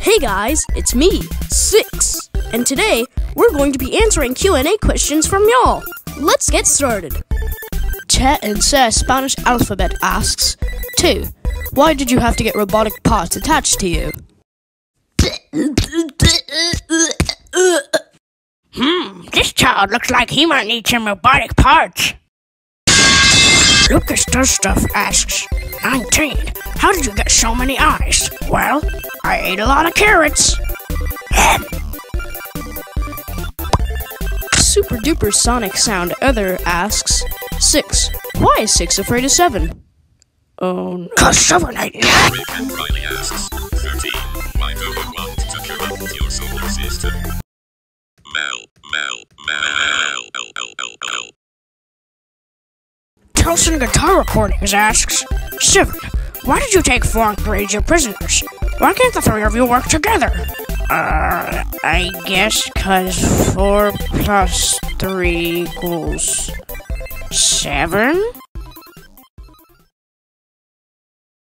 Hey guys, it's me, Six, and today we're going to be answering Q&A questions from y'all. Let's get started. Chet and Sir Spanish Alphabet asks, 2. Why did you have to get robotic parts attached to you? Hmm, this child looks like he might need some robotic parts. Lucas Does Stuff asks, 19. How did you get so many eyes? Well, I ate a lot of carrots. Super duper sonic sound other asks, 6. Why is 6 afraid of 7? Oh no. Cause seven ain't Rick and Riley asks, 13. Why do you want to corrupt your solar system? Mel, Mel, Mel, L, L, L, L. Tilson Guitar Recordings asks, 7. Why did you take four grades of prisoners? Why can't the three of you work together? Uh, I guess cause 4 plus 3 equals 7?